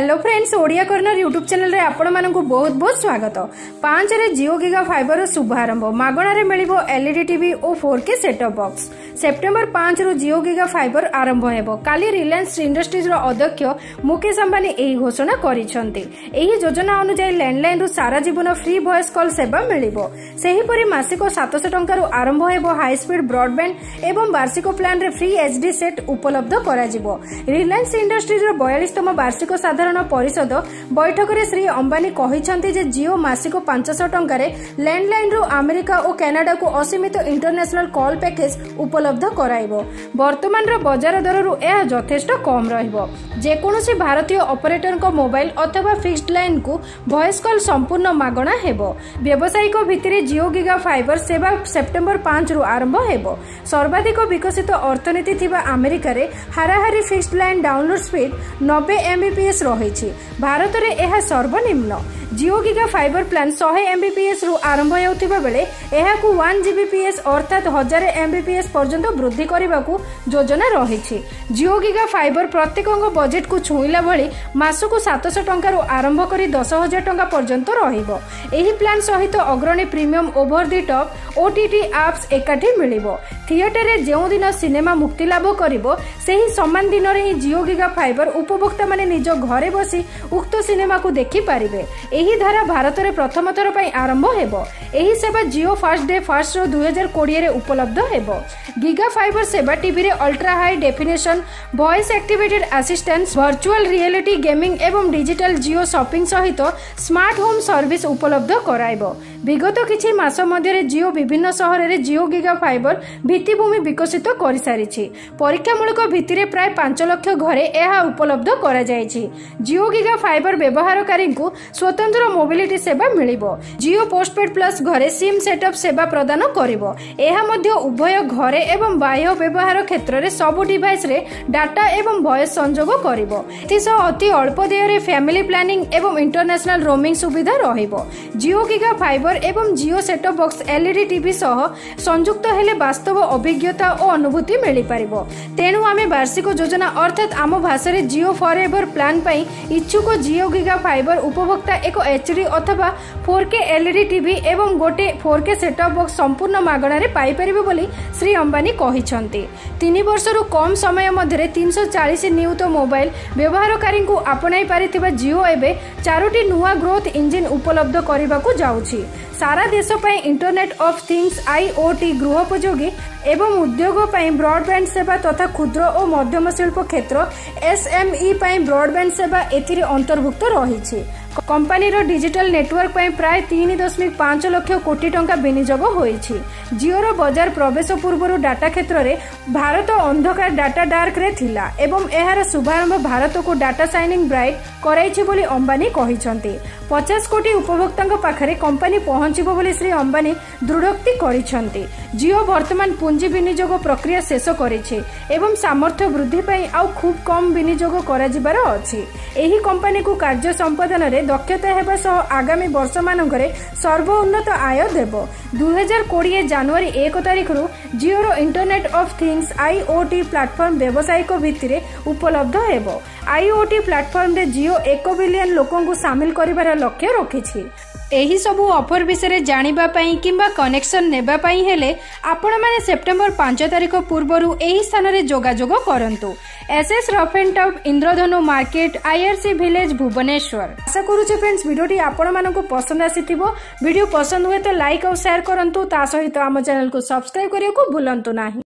hello friends Odia কর্ণর YouTube channel আপনার বহুত বহুত স্বাগত পাঁচরে জিও গিগা ফাইবর শুভারম্ভ মাগণার মিলব এলইডি টিভি ও four K set top box September পাঁচরু Jio giga fibre আরম্ভ হব কালি রিলায়েন্স ইন্ডস্ট্রিজর অধ্যক্ষ মুকেশ আম্বানি এই ঘোষণা করেছেন এই যোজনা অনুযায়ী ল্যান্ডলাইন রু সারা জীবন ফ্রি ভয়েস কল সেবা মিলব সেইপরি মাসিক সাতশ টঙ্কার আরম্ভ হব হাই স্পিড ব্রডব্যান্ড এবং বার্ষিক প্ল্যান্রে ফ্রি এচডি সেট উপলব্ধ করা রিলায়েন্স ইন্ডস্ট্রিজর বয়ালিশতম বার্ষিক সাধারণ ସାଧାରଣ ପରିଷଦ ବୈଠକରେ ଶ୍ରୀ ଅମ୍ବାନୀ କହିଛନ୍ତି ଯେ ଜିଓ ମାସିକ ପାଞ୍ଚଶହ ଟଙ୍କାରେ ଲ୍ୟାଣ୍ଡଲାଇନ୍ରୁ ଆମେରିକା ଓ କାନାଡାକୁ ଅସୀମିତ ଇଣ୍ଟରନ୍ୟାସନାଲ୍ କଲ୍ ପ୍ୟାକେଜ୍ ଉପଲବ୍ଧ କରାଇବ ବର୍ତ୍ତମାନର ବଜାର ଦରରୁ ଏହା ଯଥେଷ୍ଟ କମ୍ ରହିବ ଯେକୌଣସି ଭାରତୀୟ ଅପରେଟରଙ୍କ ମୋବାଇଲ୍ ଅଥବା ଫିକ୍ସଡ୍ ଲାଇନ୍କୁ ଭଏସ୍ କଲ୍ ସମ୍ପୂର୍ଣ୍ଣ ମାଗଣା ହେବ ବ୍ୟବସାୟିକ ଭିତ୍ତିରେ ଜିଓ ଗିଗା ଫାଇବର ସେବା ସେପ୍ଟେମ୍ବର ପାଞ୍ଚରୁ ଆରମ୍ଭ ହେବ ସର୍ବାଧିକ ବିକଶିତ ଅର୍ଥନୀତି ଥିବା ଆମେରିକାରେ ହାରାହାରି ଫିକ୍ସଡ୍ ଲାଇନ୍ ଡାଉନଲୋଡ୍ ସ୍ପିଡ୍ ନବେ ଏମ୍ବିପିଏସ୍ର ରହିଛି ଭାରତରେ ଏହା ସର୍ବନିମ୍ନ ଜିଓ ଗିଗା ଫାଇବର ପ୍ଲାନ୍ ଶହେ ଏମ୍ବିପିଏସ୍ରୁ ଆରମ୍ଭ ହେଉଥିବା ବେଳେ ଏହାକୁ ୱାନ୍ ଜିବିପିଏସ୍ ଅର୍ଥାତ୍ ହଜାରେ ଏମ୍ବିପିଏସ୍ ପର୍ଯ୍ୟନ୍ତ ବୃଦ୍ଧି କରିବାକୁ ଯୋଜନା ରହିଛି ଜିଓ ଗିଗା ଫାଇବର ପ୍ରତ୍ୟେକଙ୍କ ବଜେଟ୍କୁ ଛୁଇଁଲା ଭଳି ମାସକୁ ସାତଶହ ଟଙ୍କାରୁ ଆରମ୍ଭ କରି ଦଶ ହଜାର ଟଙ୍କା ପର୍ଯ୍ୟନ୍ତ ରହିବ ଏହି ପ୍ଲାନ୍ ସହିତ ଅଗ୍ରଣୀ premium over the top OTT apps ଏକାଠି ମିଳିବ ଥିଏଟରରେ ଯେଉଁଦିନ ସିନେମା ମୁକ୍ତିଲାଭ କରିବ ସେହି ସମାନ ଦିନରେ ହିଁ ଜିଓ ଗିଗା ଫାଇବର ଉପଭୋକ୍ତାମାନେ ନିଜ ଘରେ ବସି ଉକ୍ତ ସିନେମାକୁ ଦେଖିପାରିବେ ଏହି ଏହି ଧାରା ଭାରତରେ ପ୍ରଥମ ଥର ପାଇଁ ଆରମ୍ଭ ହେବ ଏହି ସେବା ଜିଓ ଫାର୍ଷ୍ଟ ଡେ ଫାର୍ଷ୍ଟର ଦୁଇହଜାର କୋଡ଼ିଏରେ ଉପଲବ୍ଧ ହେବ ଗିଗା ଫାଇବର ସେବା ଟିଭିରେ ultra high definition voice activated assistance virtual reality gaming ଏବଂ ଡିଜିଟାଲ୍ ଜିଓ ସପିଂ ସହିତ ସ୍ମାର୍ଟ ହୋମ୍ ସର୍ଭିସ୍ ଉପଲବ୍ଧ କରାଇବ বিগত কিছু মাস মধ্যে জিও বিভিন্ন সহরের জিও গিগা ফাইবর ভিত্তিভূমি বিকশিত করে সারিছে পরীক্ষামূলক ভিত্তিরে প্রায় পাঁচ লক্ষ ঘরে এহা উপলব্ধ করা যাইছে জিও গিগা ফাইবর ব্যবহারকারী স্বতন্ত্র মোবিলিটি সেবা মিলিব জিও পোস্টপেড প্লাস ঘরে সিম সেটঅপ সেবা প্রদান করিব ଏହା ମଧ୍ୟ ଉଭୟ ଘରେ ଏବଂ ବାହ୍ୟ ବ୍ୟବହାର କ୍ଷେତ୍ରରେ ସବୁ ଡିଭାଇସରେ ডাটা এবং ভয়েস সংযোগ করিব ଏଥିସହ অতি অল্প ଦେୟରେ ফ্যামিলি প্ল্যানিং এবং ইন্টারন্যাশনাল রোমিং সুবিধা ରହିବ জিও গিগা ফাইবর ফাইবর এবং Jio set top box LED TV সহ সংযুক্ত হলে বাস্তব অভিজ্ঞতা ও অনুভূতি মিলিপারিব তেণু আমি বার্ষিক যোজনা অর্থাৎ আম ভাষায় জিও ফর এভর প্ল্যান পাই ইচ্ছুক জিও গিগা ফাইবর উপভোক্তা এক এইচডি অথবা ফোর কে এলইডি টিভি এবং গোটে ফোর কে সেটঅপ বক্স সম্পূর্ণ মাগণার পাইপারিবে বলে শ্রী অম্বানী କହିଛନ୍ତି ତିନି ବର୍ଷରୁ କମ୍ ସମୟ ମଧ୍ୟରେ ତିନିଶହ ଚାଳିଶ ନିୟୁତ ମୋବାଇଲ ବ୍ୟବହାରକାରୀଙ୍କୁ ଆପଣାଇ ପାରିଥିବା ଜିଓ ଏବେ ଚାରୋଟି ନୂଆ ଗ୍ରୋଥ୍ ଇଞ୍ଜିନ୍ ଉପଲବ୍ଧ କରିବାକୁ ଯାଉଛି ସାରା ଦେଶ ପାଇଁ internet of things I O T ଗୃହୋପଯୋଗୀ ଏବଂ ଉଦ୍ୟୋଗ ପାଇଁ ବ୍ରଡବ୍ୟାଣ୍ଡ ସେବା ତଥା କ୍ଷୁଦ୍ର ଓ ମଧ୍ୟମ ଶିଳ୍ପ କ୍ଷେତ୍ର ଏସ୍ଏମ୍ଇ ପାଇଁ ବ୍ରଡବ୍ୟାଣ୍ଡ ସେବା ଏଥିରେ ଅନ୍ତର୍ଭୁକ୍ତ ରହିଛି কোম্পানির ডিজিটাল নেটওয়ার্ক পাই প্রায় তিন দশমিক পাঁচ লক্ষ কোটি টঙ্কা বিনিযোগ হয়েছে জিওর বজার প্রবেশ পূর্বর ডাটা ক্ষেত্রে ভারত অন্ধকার ডাটা ডার্করে লা এবং এর শুভারম্ভ ভারতকু ডাটা সাইনিং ব্রাইট করাইছে বলে অম্বানি କହିଛନ୍ତି ପଚାଶ କୋଟି ଉପଭୋକ୍ତାଙ୍କ ପାଖରେ କମ୍ପାନୀ ପହଞ୍ଚିବ ବୋଲି ଶ୍ରୀ ଅମ୍ବାନୀ ଦୃଢ଼ୋକ୍ତି କରିଛନ୍ତି জিও বর্তমান পুঞ্জি বিনিযোগ প্রক্রিয়া শেষ করেছে এবং সামর্থ্য বৃদ্ধি পাই আউ খুব কম বিনিযোগ করা যাবার অছি এই কোম্পানিকু কার্য সম্পাদনরে দক্ষতা হেবা সহ আগামী বর্ষ বর্ষমানঙ্করে সর্বউন্নত আয় দেব 2020 হাজার কোড়িয়ে জানুয়ারি এক তারিখর জিওর internet of things IoT platform ব্যবসায়িক ভিত্তিরে উপলব্ধ ହେବ ଆଇଓଟି ପ୍ଲାଟଫର୍ମରେ জিও ଏକ বিলিয়ন ଲୋକଙ୍କୁ ସାମିଲ করিবার লক্ষ্য ରଖିଛି ଏହିସବୁ ଅଫର୍ ବିଷୟରେ ଜାଣିବା ପାଇଁ କିମ୍ବା କନେକ୍ସନ୍ ନେବା ପାଇଁ ହେଲେ ଆପଣମାନେ ସେପ୍ଟେମ୍ବର ପାଞ୍ଚ ତାରିଖ ପୂର୍ବରୁ ଏହି ସ୍ଥାନରେ ଯୋଗାଯୋଗ କରନ୍ତୁ SS rough and top Indradhanu market IRC village Bhubaneswar ଆଶା କରୁଛି ଫ୍ରେଣ୍ଡସ୍ ଭିଡ଼ିଓଟି ଆପଣମାନଙ୍କୁ ପସନ୍ଦ ଆସିଥିବ ଭିଡ଼ିଓ ପସନ୍ଦ ହୁଏ ତ ଲାଇକ୍ ଆଉ ସେୟାର କରନ୍ତୁ ତା ସହିତ ଆମ ଚ୍ୟାନେଲକୁ ସବସ୍କ୍ରାଇବ କରିବାକୁ ଭୁଲନ୍ତୁ ନାହିଁ